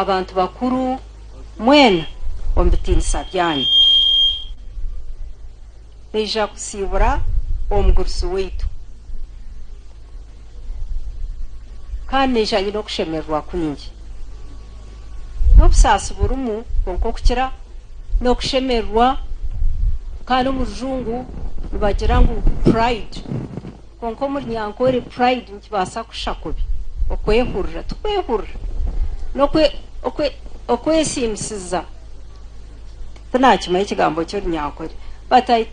abantu bakuru mwena omu bitinisa byanyu. Neija kusiibura omugurusi waitu kandi neija nyine okushemererwa kwingi n'obusaasi burimu konka okukira n'okushemererwa kandi omu rujungu nibagira ngu pride. Konka omuri nyankore pride nikibaasa kusha kubi okwehurira tukwehurira n'okwe- okwe- okwesiimisiza tinakimanya ekigambo ky'orunyankore but I,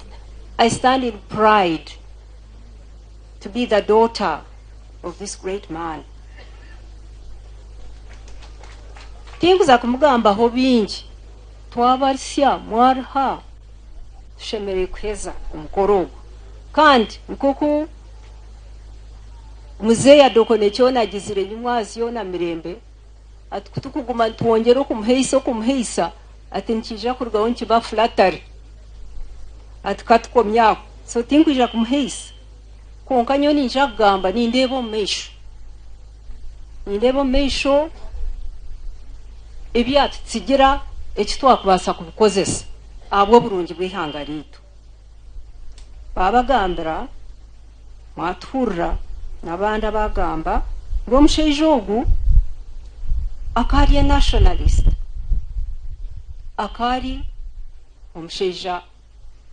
I stand in pride to be the daughter of this great man. Tinkuza kumugambaho bingi. Twabarisya mwariha tushemerewe kuheza omukoro ogwo. Kandi nkoku muzeeyi adokone kyonagizire nyumwazi yona mirembe ati kutukuguma ntwongere okumuheisa okumuheisa. Ati nikija kurugaho nikiba fulatari ati katukomyaho so tinkwija kumuheisa. Konka nyo ninja kugamba nindeeba omu maisho. Nindeeba omu maisho ebyatutsigira eki twakubaasa kubikozesa. Ahabw'oburungi bw'ihanga ryaitu babagambira mwatuhurira n'abandi abagamba ngu omushaija ogu akaari nationalist. Akaari omushaija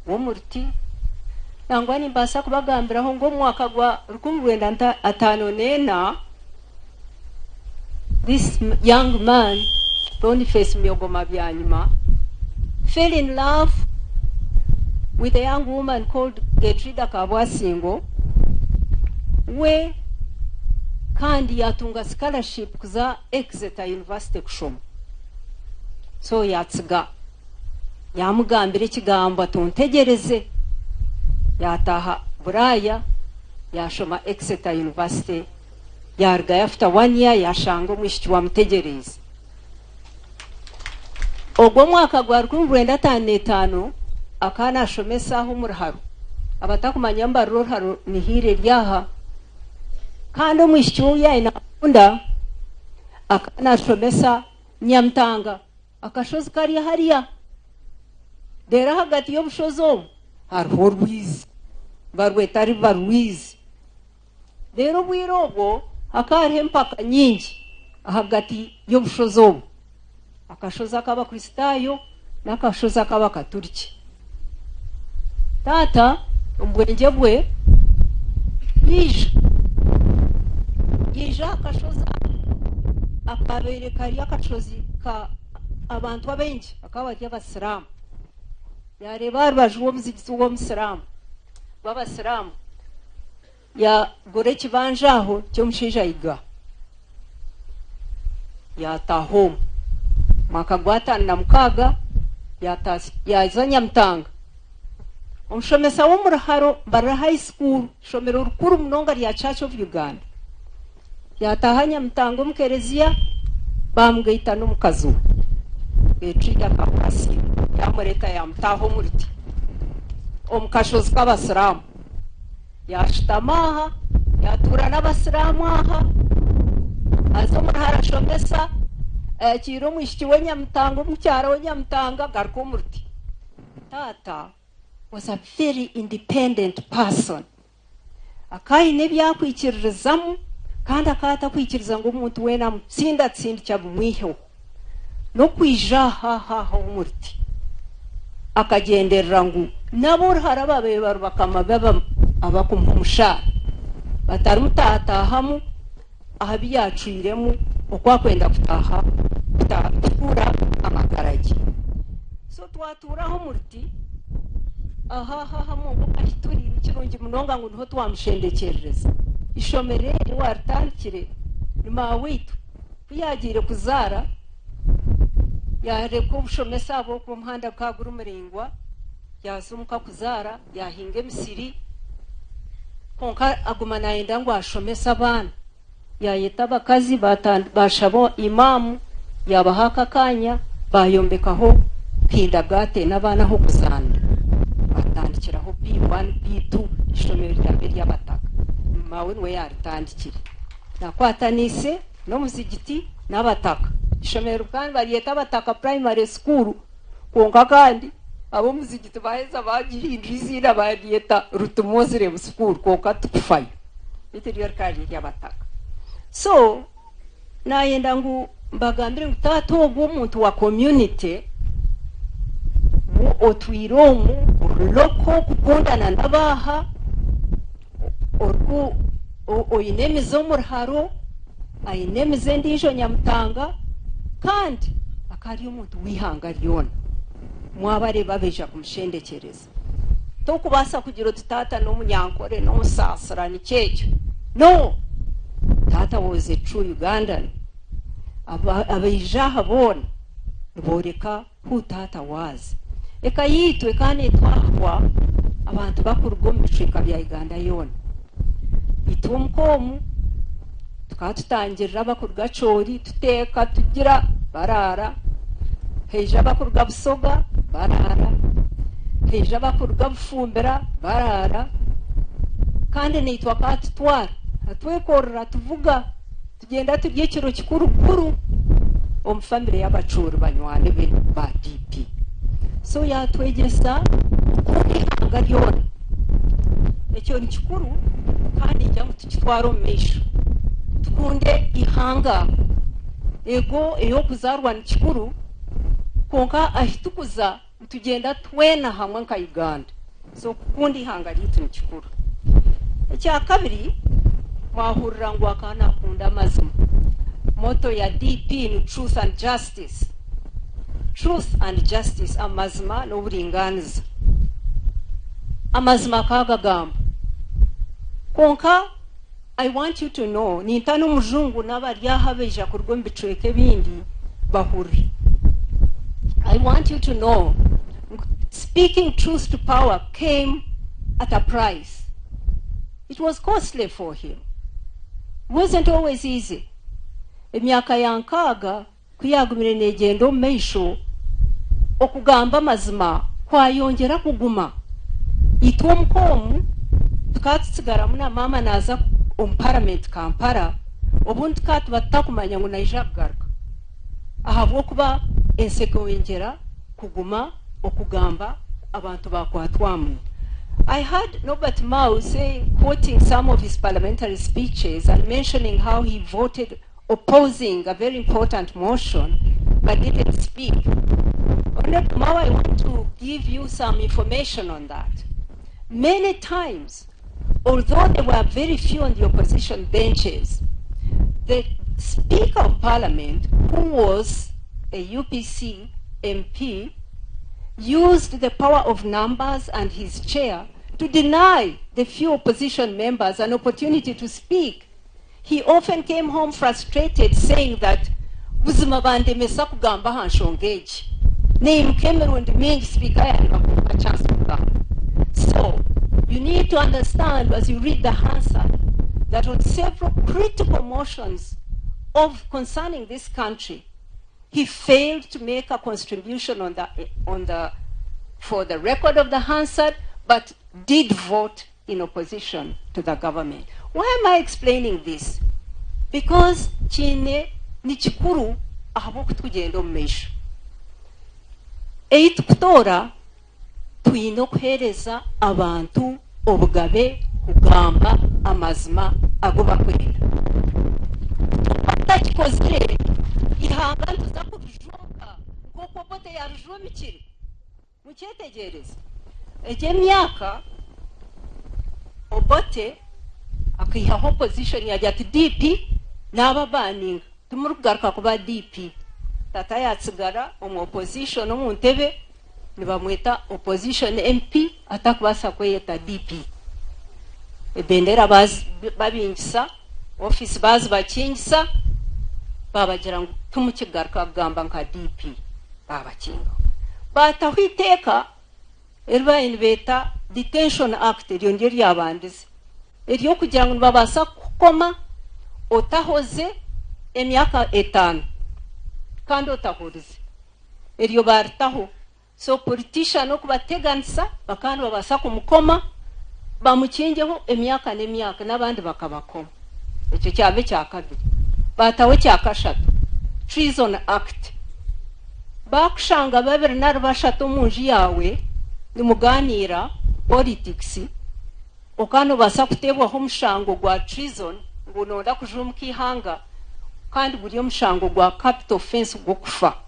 w'omuruti. Nangwa nimbaasa kubagambiraho ngu omwaka gwa rukumi rwenda ataano n'ena this young man boniface myogoma byanyuma fell in love with a young woman called Gertrude Kabwasingo we kandi yatunga scholarship kuza Exeter University kushoma so yatsiga. Yamugambira ekigambo atuntegereze yataha buraya yashoma Exeter University. Yarga after one year yashanga omwishiki wamutegereze ogwo mwaka gwa rukumi rwenda ataano n'etaano akaana ashomesaho omu ruharo abatakumanya mbarira oruharo nihiire ryaha kandi omwishiki inakunda akanashomesa nyamtanga akashozi kari hariya reero hagati y'obushozi obu hariho orwizi barweta riva rwizi. Reero obwire obwo hakaba hariho empaka nyingi hagati y'obushozi obu akashozi ak'abakristaayo n'akashozi ak'abakaturiki taata omu bwengye bwe ija yija akashozi akabeire kari akashozi ka abantu abengi akaba bari abasiraamu yareeba aha rubaju rw'omuzigizi w'omusiraamu w'abasiraamu yagura ekibanja aho ky'omushaija yiga yataha omu. Mwaka gwa ataano na mukaaga yatasi- yaza nyamutanga. Omushomesa w'omuruharo mbarira high school ishomero rukuru munonga rya church of uganda yataha nyamutanga omukereziya bamugaita n'omukazi we. Betriga kakwasi yamureta yamutaha omuruti omu kashozi k'abasiraamu yashutama aha yatura n'abasiraamu aha. Aza omuruharo ashomesa akira eh, omwishiki w'enyamutanga omukyara w'enyamutanga garuka omuruti taata was a very independent person. Akaine ebyakwikiririzamu kandi akatakwikiriza ngu omuntu weena amutsindatsindikya bumwiheho n'okwija ahahaha omuruti akagenderera ngu nabo oruhara babe barubakama baba abakumuha omushaara batarimu taatahamu aha byacwiremu okwakwenda kutaha kuta- kutuura amagaragi. So twatuuraho omuruti ahahaha mungu kati turi ni kirungi munonga ngu ni ho twamushendekyerereza ishomero eri waritandikire ni mawaitu kuyagiire kuzaara yareka obushomesa abo bw'omuhanda bwagura omuringwa yazumuka kuzaara yahinga emisiri konka aguma nayenda ngu ashomese abaana. Yayeta abakazi bashaba imamu yabaha akakanya bayombekaho pindagate n'abaana ho kuzanda. Batandikiraho p1 p2 ishomero ryabe ry'abataka mawe ni we yaritandikire nakwatanise n'omuzigiti n'abataka. Ishomero kandi baryeta abataka primary school. Konka kandi abo muzigiti baheza bagihindura izina baryeta rutumoziremu school. Konka tukufayo iti ryo rikari ry'abataka. So nayenda ngu mbagambire ngu tata ogwo omuntu wa community mu otwire omu oruloko kukundana n'abaha oruku o- oine emize omu ruharo aine emize endiijo nyamutanga kandi akari omuntu w'ihanga ryona mwabare babeja kumushendekereza tokubaasa kugira oti taata n'omunyankore n'omusasira nikyekyo no! Taata was a true ugandan aha boona niboreka hu taata was. Eka yiitwe kandi abantu bakuruga omu bicweka bya uganda yoona. Itwe omukomu tukaba tutangirira bakuruga coori tuteeka tugira baraara heija bakuruga busoga baraara heija bakuruga bufumbira baraara kandi nitwe akatutwara atwekorera tuvuga tugenda turya ekiro kikuru kuru y'abacuuri banywane be ba dp so yatwegyesa okunda ihanga ryona ekyo ni kikuru. Kandi njya ngu tukitware omu tukunde ihanga. Ego ey'okuzarwa ni kikuru konka ahitukuza nitugenda twena hamwe nka uganda. So kukunda ihanga ryaitu ni kikuru. Icya kabiri mwahurira ngu akana akunda amazima. Moto ya dp ni truth and justice. Truth and justice amazima n'oburinganiza amazima akagagamba konka i want you to know ninta n'omujungu n'abari aha beija kuruga omu bicweka ebindi bahurire i want you to know speaking truth to power came at a price. It was costly for him. Wasn't always easy. Emyaka ya nkaaga kuyagumire negenda omu maisho okugamba amazima kwayongera kuguma. Itwe omukomu tukaba tutsigaramu na maama naza omu kuguma okugamba abantu bakwatwamu I heard Norbert Mao say, quoting some of his parliamentary speeches and mentioning how he voted opposing a very important motion but didn't speak. Honorable Mao, I want to give you some information on that. Many times, although there were very few on the opposition benches, the Speaker of Parliament, who was a UPC MP, used the power of numbers and his chair to deny the few opposition members an opportunity to speak. He often came home frustrated, saying that buzima bandemesa kugamba aha nshonga egi neimuka emirundi mingi sipiika yandibakuha chance kugamba so you need to understand as you read the Hansard that on several critical motions of concerning this country he failed to make a contribution on the on the for the record of the Hansard, but did vote in opposition to the government. Why am I explaining this? Because chine ni kikuru ahabw'okutugenda omu maisho twine okuheereza abantu obugabe kugamba amazima ago bakwenda batakikozire ihanga ntuza kurijunga nk'oku obote yarijumikire mukyetegereze. Egi emyaka obote akihaho opposition yagira ati dp n'aba baninga tumuri kugaruka kuba dp tata yatsigara omu opposition omu ntebe nibamweta opposition mp atakubasa kweyeta dp ebendera babingisa office bazi bakingisa babagira ngu tumukigaruka kugamba nka dp babakingaho bataho iteeka eribaye nibeeta detention act eryo niryo ryabandize eryokugira ngu nibabaasa kukoma otahoze emyaka etaano kandi otahurize eryo baritaho so politician okubateganisa bakaba nibabaasa kumukoma bamukingeho emyaka n'emyaka n'abandi bakabakoma. Ekyo kyaba ekyakabiri bataho ekyakashatu treason act. Bakushanga babiri nari bashatu mu nju yawe nimuganira politics. Ukanobasa kutebwaho omushango gwa treason ngu nonda kujura omu kihanga kandi guri omushango gwa capital offense gw'okufa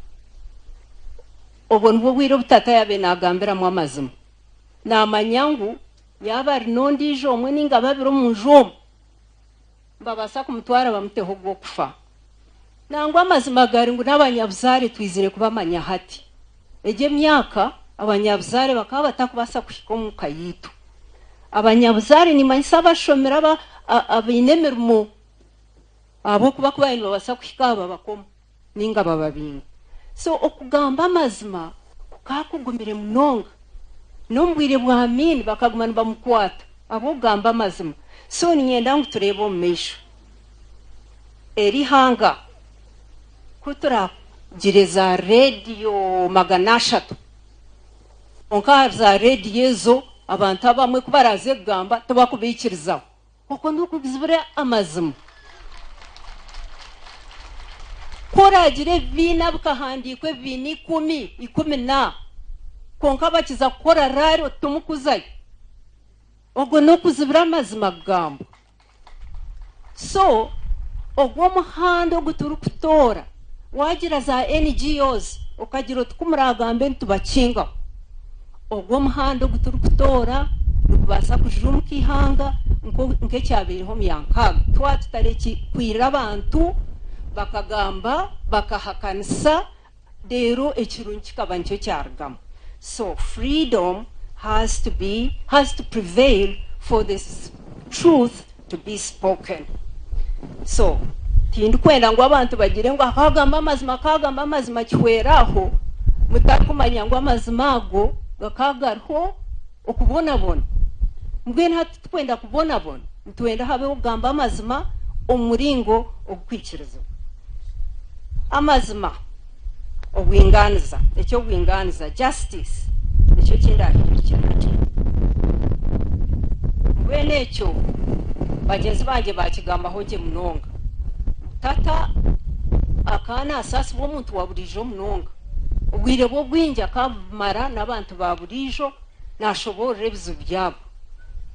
obwo nibwo bwire obutata yabe nagambiramu amazima. Namanya ngu yaba ari n'ondiijo omwe ninga babiri omu nju omu babasa kumutwara bamuteho gw'okufa nangwa amazima gari ngu n'abanyabuzaare twizire kubamanya hati. Egi emyaka abanyabuzaare bakaba batakubasa kuhika omu ka yitu abanyabuzaare nimanyisa abashomera aba- a- abaine emirimo abokuba kuba nibabasa kuhika aba bakoma ninga bababinga so okugamba amazima kukakugumire munonga n'omubwire bwa mini bakaguma nibamukwata abokugamba amazima so ninyenda ngu tureebe omu maisho. Eri hanga kuturagire za rediyo magana ashatu. Onka za rediyo ezo abantu abamwe kubaraze kugamba tibakubikirizaho okwo ndikugizibire amazima. Koragira ebibiina bikahandiikwa ebibiina ikumi ikumi na. Konka bakiza kukora rari tumukuzayo ogwo n'okuzibira amazima kugamba so ogwo omuhanda ogu turikutoora wagira za ngos okagira oti kumuragambe nitubakingaho ogwo omuhanda ogu turikutoora nikubaasa kujura omu kihanga nk'ekyabaireho omu yankaaga twatutareki kwirira abantu bakagamba bakahakanisa leero ekirungi kikaba nikyo kyarugamu so freedom has to be has to prevail for this truth to be spoken. So tindikwenda ngu abantu bagire ngu akagamba amazima akagamba amazima kihweraho mutarikumanya ngu amazima ago gakagariho okubonabona. Mbwenu hati tukwenda kubonabona nitwenda habeho okugamba amazima omuringo muringo amazima obwinganiza ekyobwinganiza justice nikyo kindahindukiraki mbwenu ekyo bagyenzi bange bakigambaho gye munonga. Tata akaana asaasibwa omuntu wa buriijo munonga. Obwire bwe bwingi akamara n'abantu ba buriijo nashoborera ebizibu byabo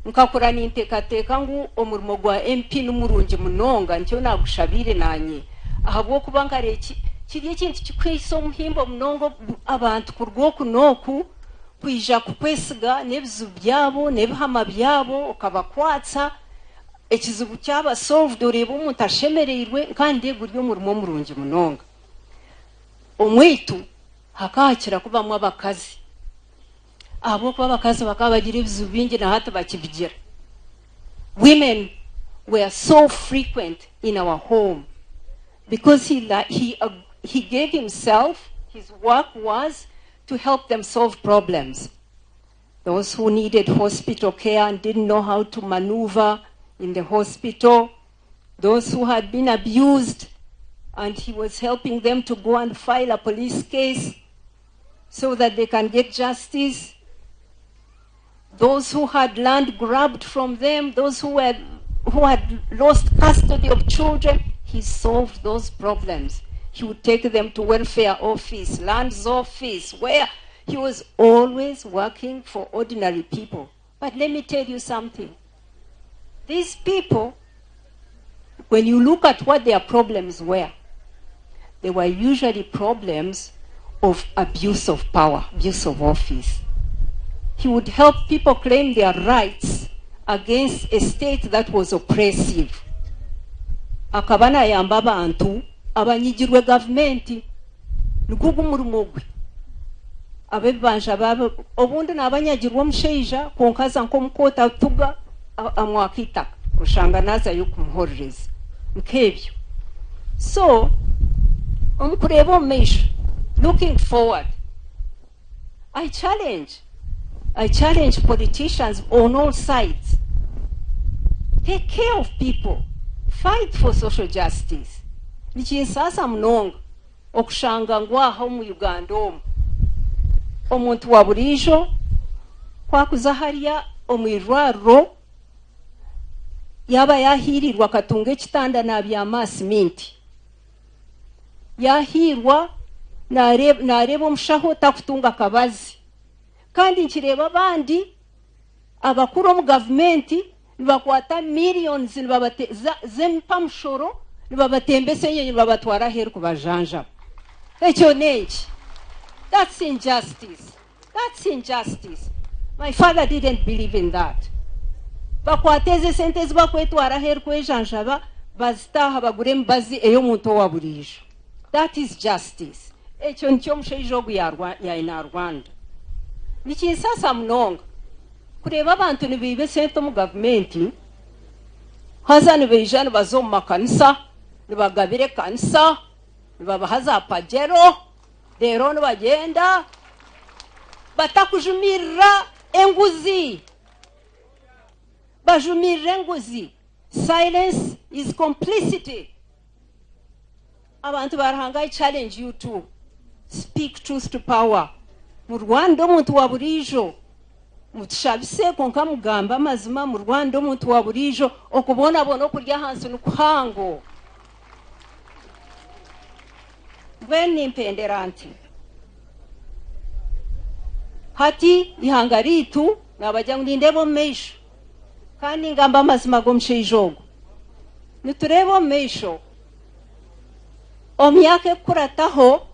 nkakura ninteekateeka ngu omurimo gwa mp nimurungi munonga nikyo nagushabire nanye ahabwokuba nkare ki- kiri ekintu kikwisa omuhimbo munonga abantu kurwa oku n'oku kwija kukwesiga n'ebizibu byabo n'ebihama byabo okabakwatsa ekizibu kyaba solved oreeba omuntu ashemereirwe kandi guri omurimo omurungi munonga. Omwitu hakahakira kubamu abakazi. Ahabwokuba abakazi bakaba bagira ebizibu bingi nahati bakibigira. Women were so frequent in our home. Because he, he, uh, he gave himself, his work was to help them solve problems. Those who needed hospital care and didn't know how to maneuver in the hospital, those who had been abused, and he was helping them to go and file a police case so that they can get justice. Those who had land grabbed from them, those who had, who had lost custody of children, he solved those problems. He would take them to welfare office, lands office, where he was always working for ordinary people. But let me tell you something. These people, when you look at what their problems were, they were usually problems of abuse of power, abuse of office. He would help people claim their rights against a state that was oppressive. Akaba nayamba abantu abanyigirwe gavumenti. Nigugu omurimo gwe abebibanja babe obundi nabanyagirwa omushaija konka aza nk'omukoota atuga amwaka itaka oshanga nazayo kumuhorereza. Nk'ebyo. So omukureeba omu maisho looking forward i challenge i challenge politicians on all sides. Take care of people fight for social justice. Nikinsasa munonga okushanga ngwaha omu uganda omu. Omuntu wa buriijo kwakuza hariya omu irwariro yaba yahirirwa akatunga ekitanda nabyama siminti yahirwa nareba nareba omushaho takutunga akabazi kandi nkireba abandi abakuru omu gavumenti nibakwata millions nibabate- za- z'empamushoro nibabatembesa enyenyi nibabatwara aheru kubajanjaba ekyo nenki that's injustice. That's injustice. My father didn't believe in that. Bakwata ezi sente zibakwetwara aheru kwejanjaba bazitaha bagure emibazi ey'omuntu owa buriijo that is justice. Ekyo nikyo omushaija ogu yarwa- yaine rwanda. Nikinsasa munonga. Kureeba abantu nibiiba esente omu gavumenti haza nibaija nibaza omu makanisa nibagabira ekanisa nibabaha za pajero reero nibagenda batakujumirira enguzi. Bajumirira enguzi. Silence is complicity. Abantu barahanga i challenge you to speak truth to power. Mu rwanda omuntu wa buriijo mutushabise konka mugamba amazima mu rwanda omuntu wa buriijo okubonabona okurya ahansi nikuhango mbwenu nimpendera nti hati ihanga riitu nabajya ngu nindeeba omu maisho kandi ngamba amazima g'omushaija ogu nitureeba omu maisho omu myaka ekurataho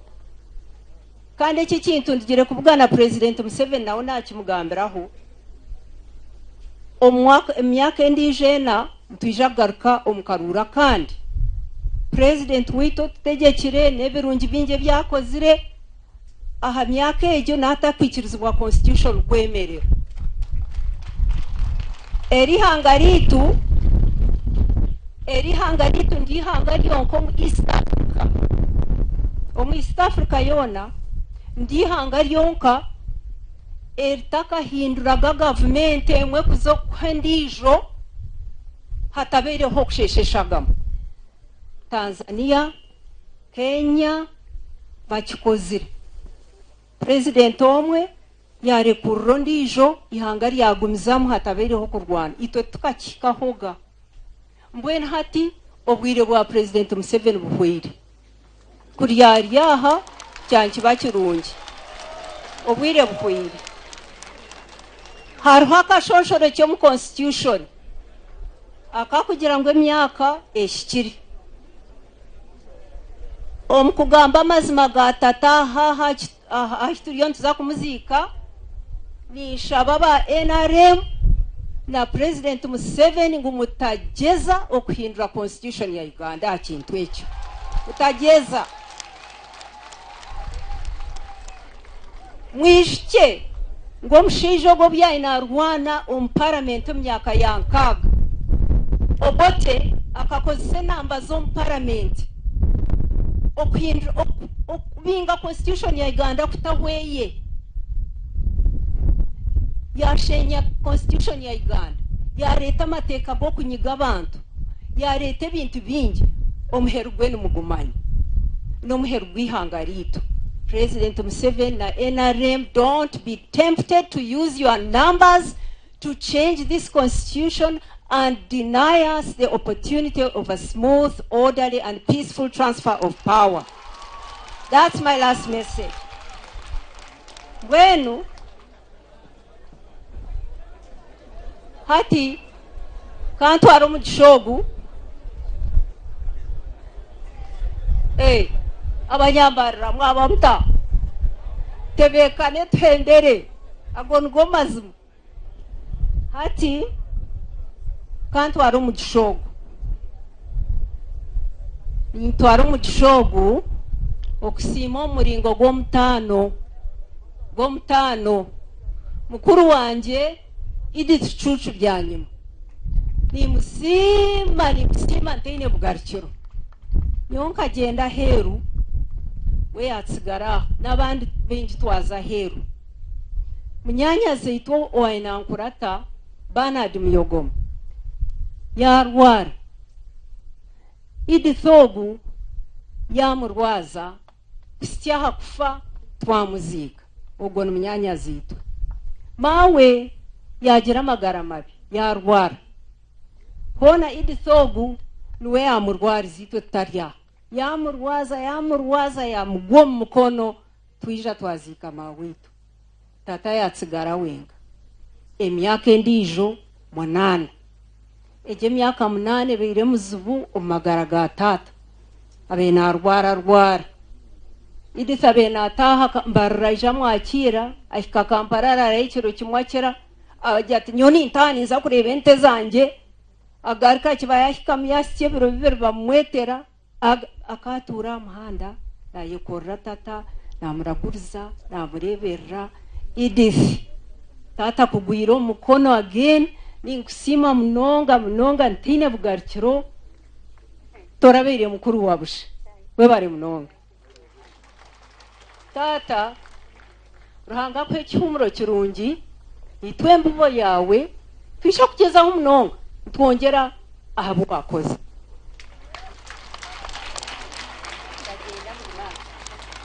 kandi eki kintu ndigire kuvuga na purezidenti museveni nawe nakimugambiraho omu mwaka- emyaka endiijo ena ntwija kugaruka omu karuura kandi. Purezidenti witu otutegekire n'ebirungi bingi ebyakozire. Aha myaka egyo natakwikirizibwa constitution kwemerera eri ihanga riitu eri ihanga riitu ndi ihanga ryonka omu east africa. Omu east africa yoona ndi ihanga ryonka eritakahinduraga gavumenti emwe kuza okuha endiijo okushesheshagamu tanzania kenya bakikozire purezidenti omwe yarekurira ondiijo ihanga ryagumizamu hatabeireho kurwana. Itwe tukakihikahoga mbwenu hati obwire bwa purezidenti museveni buhwire kuryaryaha kyankiba kirungi obwire buhwire hariho akashonshoro ky'omu constitution. Akakugira ngu emyaka ehikire omu kugamba amazima ga tata haha ahi turiyo nituza kumuziika ninshaba ba nrm na purezidenti museveni ngu mutageza okuhindura constitution ya uganda aha kintu ekyo. Mutageza mwishuke ngo ogwo byaine arwana omu paramenti omu myaka ya nkaaga obote akakozesa enamba z'omu paramenti okubinga constitution ya uganda kutahweye. Yashenya constitution ya uganda. Yareeta amateeka g'okunyiga abantu. Yareeta ebintu bingi. Omuheru gwe nimugumanya n'omuheru gw'ihanga riitu president museveni na nrm don't be tempted to use your numbers to change this constitution and deny us the opportunity of a smooth orderly and peaceful transfer of power. That's my last message. Bwenu hati kantwara omu Eh, abanyambarira mwaba muta tebekane twendere ago nigo mazima hati kantwara omu gishogu nintwara omu gishogu okusiima omuringo gw'omutaano gw'omutaano mukuru wanje edith cucu byanyuma nimusiima nimusiima ntaine bugarukiro nyowe nkagyenda heru we yatsigara aho n'abandi twaza heru. Munyanya nkurata owainankurata banard muyogoma yarwara. Edith ogu yamurwaza kusityaha kufa twamuziika ogwo ni munyanya zito mawe yagira amagara mabi yarwara. Hona idithogu nuwe niwe yamurwariza itwe yamurwaza yamurwaza yamugwa mu mukono twija twazika mawitu. Tata yatsigara wenga. Emyaka endiijo munana egi emyaka munana ebeire muzibu omu magara ga tata. Abe narwara rwara idisi abe nataha ka- mbarira ija mwakira ahika kampala ararayo ekiro kimwe akira agira ati nyo nintaha ninza kureba ente zanje. Agaruka kiba yahikamu yasiky ebiro bibiri bamumwetera Aha muhanda nayekorera tata namuraguriza namureberera. Idisi tata kugwira omukono again ninkusiima munonga munonga ntiine bugarukiro. Torabeire mukuru wa busha webare munonga. Tata ruhanga kwe ekihumuro kirungi itwe embubo yawe twisha kugezaho munonga nitwongera aha bwakoze.